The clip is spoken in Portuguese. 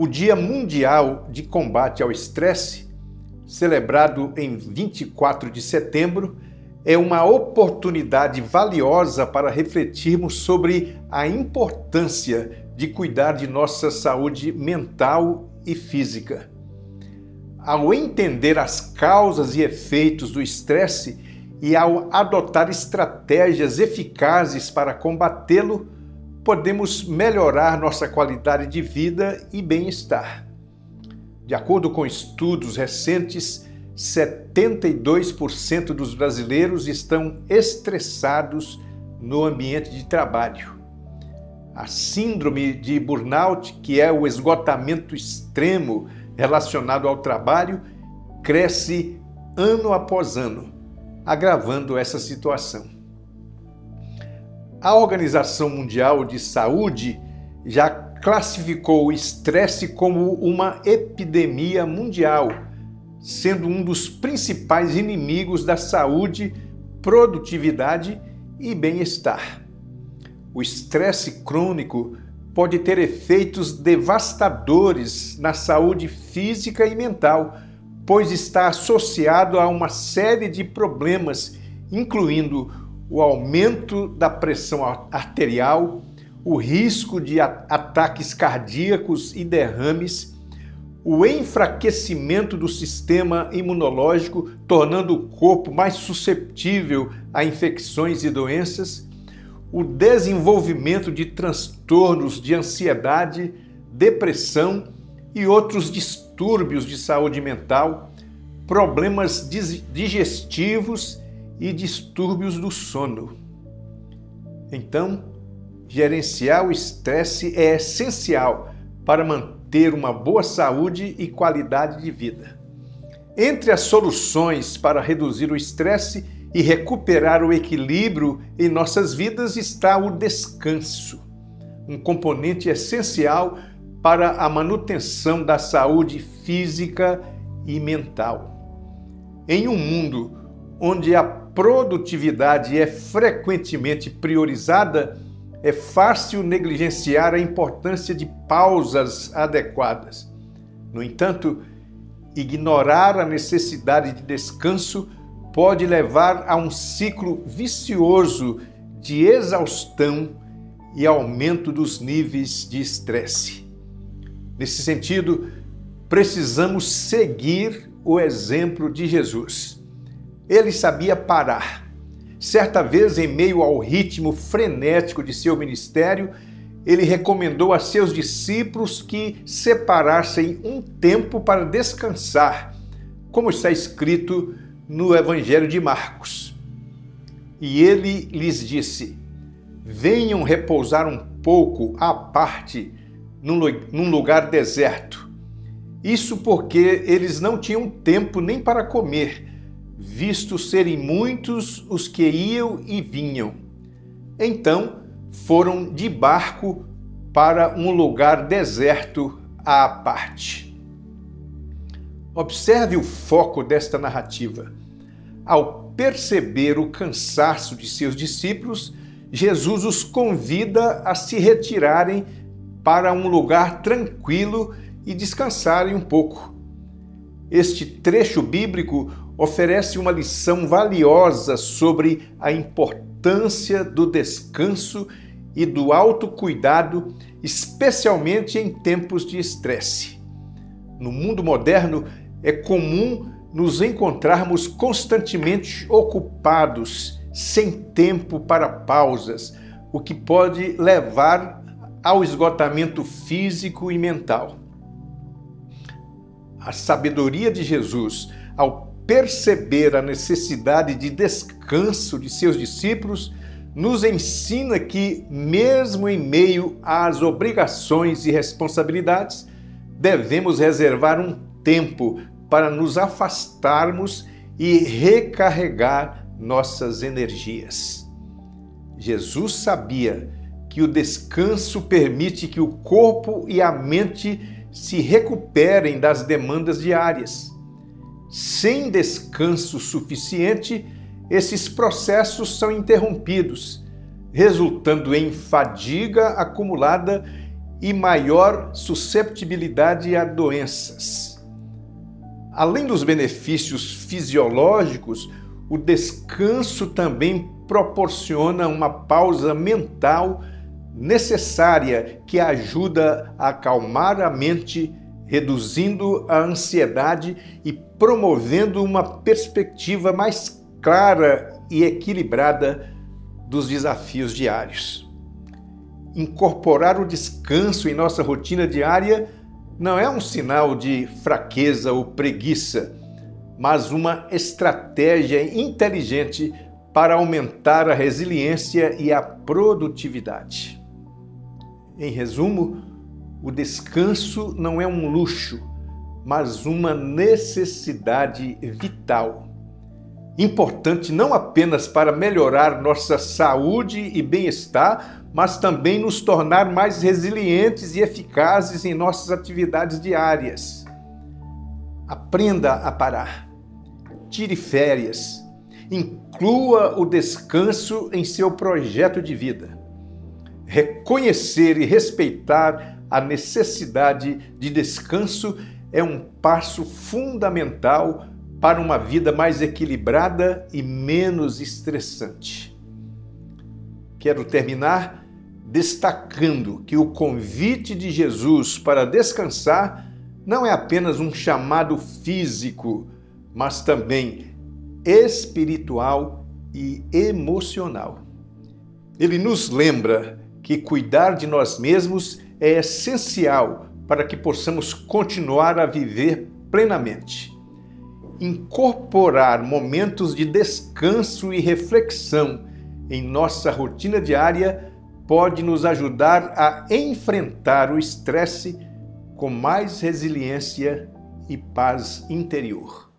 o Dia Mundial de Combate ao Estresse, celebrado em 24 de setembro, é uma oportunidade valiosa para refletirmos sobre a importância de cuidar de nossa saúde mental e física. Ao entender as causas e efeitos do estresse e ao adotar estratégias eficazes para combatê-lo, podemos melhorar nossa qualidade de vida e bem-estar. De acordo com estudos recentes, 72% dos brasileiros estão estressados no ambiente de trabalho. A síndrome de burnout, que é o esgotamento extremo relacionado ao trabalho, cresce ano após ano, agravando essa situação. A Organização Mundial de Saúde já classificou o estresse como uma epidemia mundial sendo um dos principais inimigos da saúde, produtividade e bem-estar. O estresse crônico pode ter efeitos devastadores na saúde física e mental, pois está associado a uma série de problemas, incluindo o aumento da pressão arterial, o risco de ataques cardíacos e derrames, o enfraquecimento do sistema imunológico, tornando o corpo mais susceptível a infecções e doenças, o desenvolvimento de transtornos de ansiedade, depressão e outros distúrbios de saúde mental, problemas digestivos e distúrbios do sono. Então, gerenciar o estresse é essencial para manter ter uma boa saúde e qualidade de vida. Entre as soluções para reduzir o estresse e recuperar o equilíbrio em nossas vidas está o descanso, um componente essencial para a manutenção da saúde física e mental. Em um mundo onde a produtividade é frequentemente priorizada, é fácil negligenciar a importância de pausas adequadas. No entanto, ignorar a necessidade de descanso pode levar a um ciclo vicioso de exaustão e aumento dos níveis de estresse. Nesse sentido, precisamos seguir o exemplo de Jesus. Ele sabia parar Certa vez, em meio ao ritmo frenético de seu ministério, ele recomendou a seus discípulos que separassem um tempo para descansar, como está escrito no Evangelho de Marcos. E ele lhes disse: Venham repousar um pouco à parte num lugar deserto. Isso porque eles não tinham tempo nem para comer visto serem muitos os que iam e vinham. Então foram de barco para um lugar deserto à parte. Observe o foco desta narrativa. Ao perceber o cansaço de seus discípulos, Jesus os convida a se retirarem para um lugar tranquilo e descansarem um pouco. Este trecho bíblico oferece uma lição valiosa sobre a importância do descanso e do autocuidado, especialmente em tempos de estresse. No mundo moderno, é comum nos encontrarmos constantemente ocupados, sem tempo para pausas, o que pode levar ao esgotamento físico e mental. A sabedoria de Jesus, ao perceber a necessidade de descanso de seus discípulos, nos ensina que, mesmo em meio às obrigações e responsabilidades, devemos reservar um tempo para nos afastarmos e recarregar nossas energias. Jesus sabia que o descanso permite que o corpo e a mente se recuperem das demandas diárias sem descanso suficiente, esses processos são interrompidos, resultando em fadiga acumulada e maior susceptibilidade a doenças. Além dos benefícios fisiológicos, o descanso também proporciona uma pausa mental necessária que ajuda a acalmar a mente, reduzindo a ansiedade e promovendo uma perspectiva mais clara e equilibrada dos desafios diários. Incorporar o descanso em nossa rotina diária não é um sinal de fraqueza ou preguiça, mas uma estratégia inteligente para aumentar a resiliência e a produtividade. Em resumo, o descanso não é um luxo, mas uma necessidade vital. Importante não apenas para melhorar nossa saúde e bem-estar, mas também nos tornar mais resilientes e eficazes em nossas atividades diárias. Aprenda a parar. Tire férias. Inclua o descanso em seu projeto de vida reconhecer e respeitar a necessidade de descanso é um passo fundamental para uma vida mais equilibrada e menos estressante. Quero terminar destacando que o convite de Jesus para descansar não é apenas um chamado físico, mas também espiritual e emocional. Ele nos lembra que cuidar de nós mesmos é essencial para que possamos continuar a viver plenamente. Incorporar momentos de descanso e reflexão em nossa rotina diária pode nos ajudar a enfrentar o estresse com mais resiliência e paz interior.